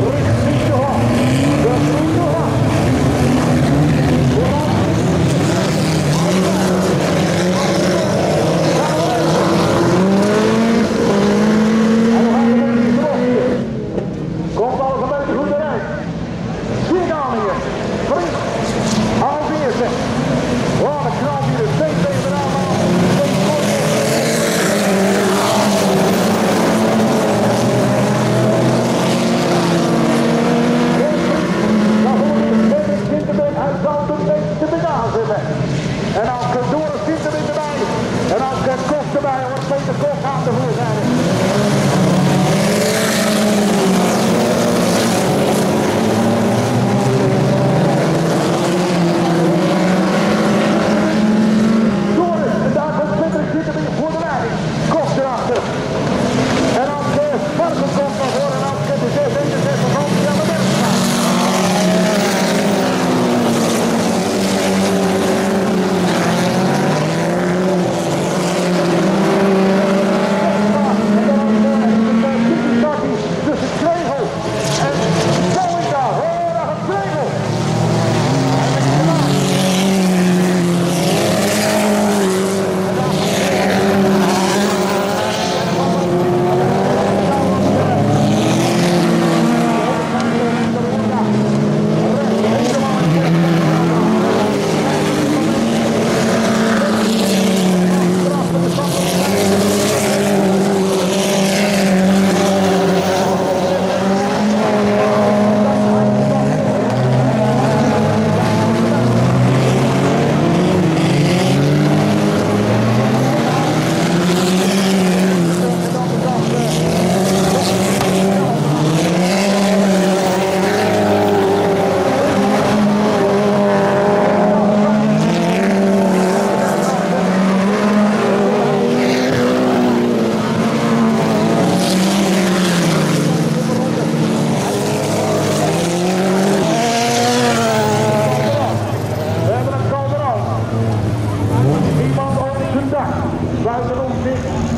Oh.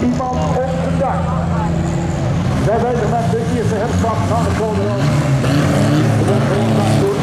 iemand op het dak. Wij weten met de eerste van de Kolderhoofd. We zijn gewoon door.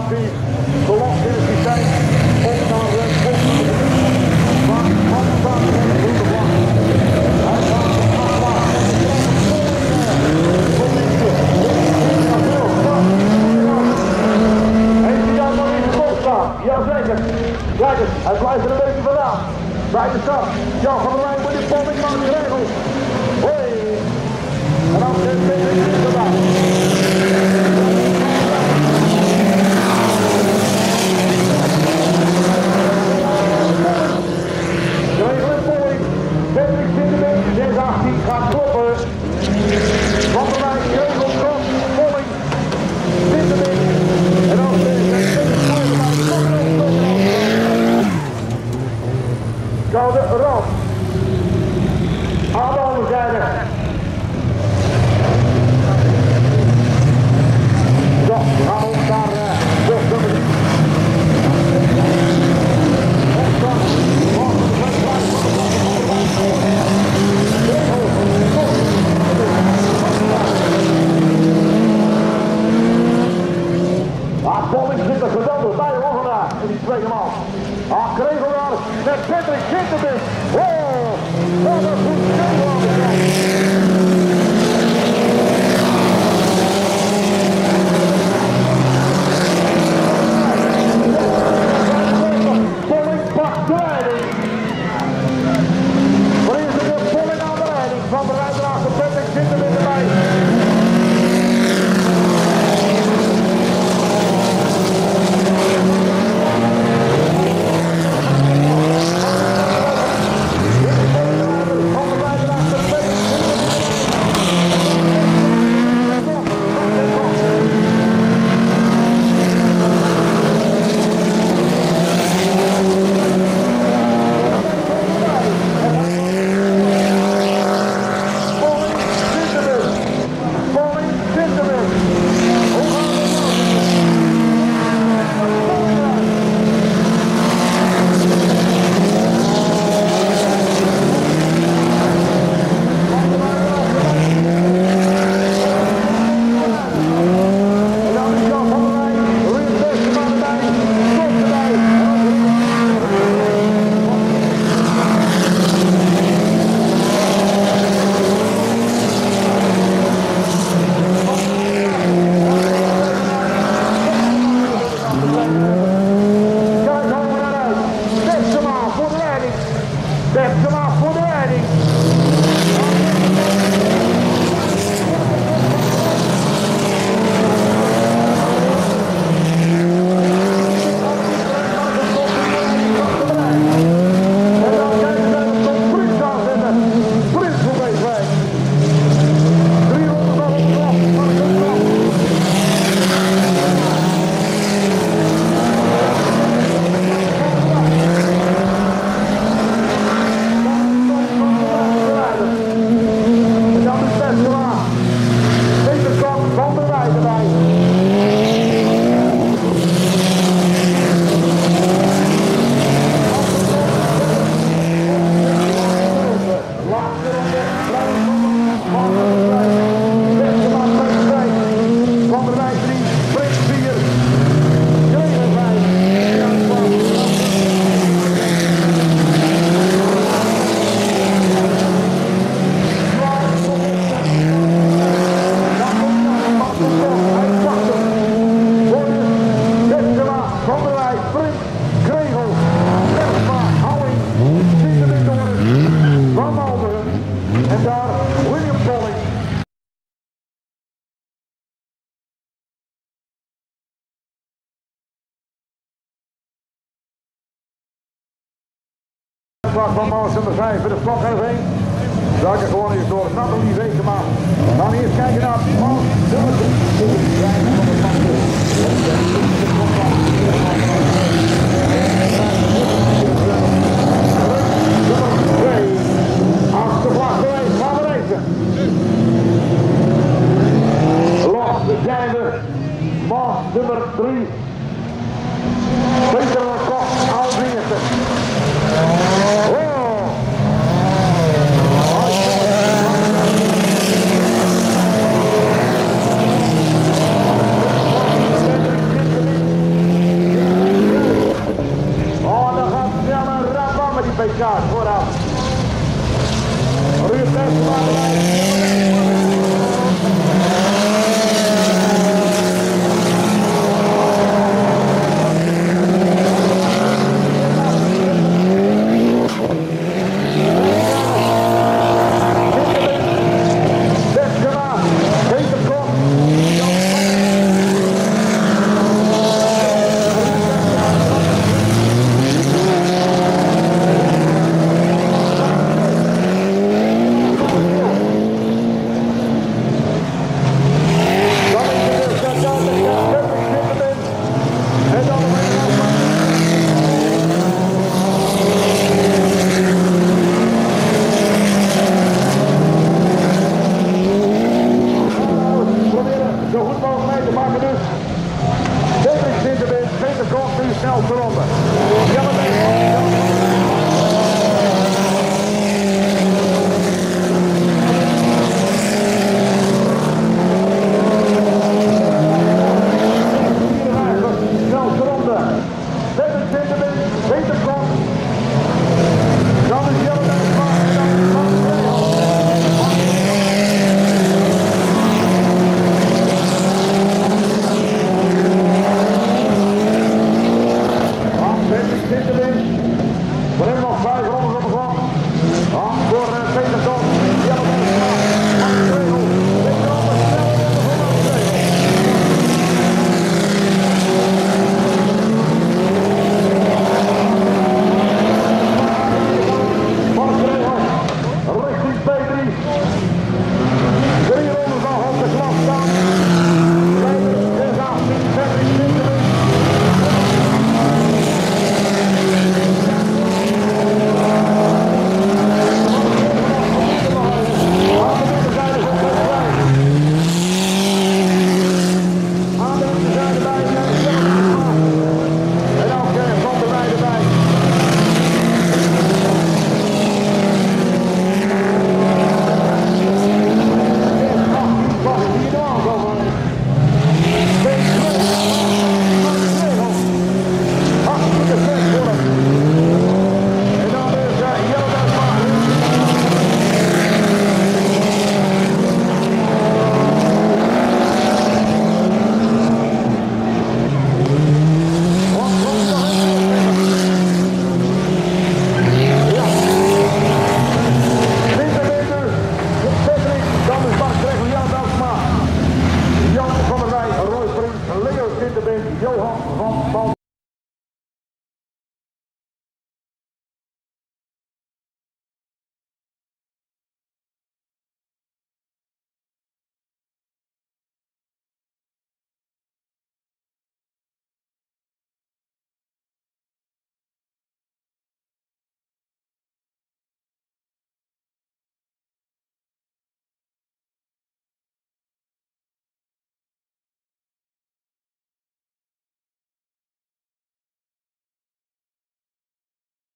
Murphy, Velocity Koude rood. andere zijde. Zo, hou daar de nummer 10. Maar Bollings zit er geweldig bij, Roggenaar, eh, in die tweede maal. a Craig Royal, 75 de... Oh! Toda a afslag van Mars nummer 5 voor de vlakheffing. Welke gewoon is door Nathalie Wegema. We gaan eerst kijken naar Mars nummer 5.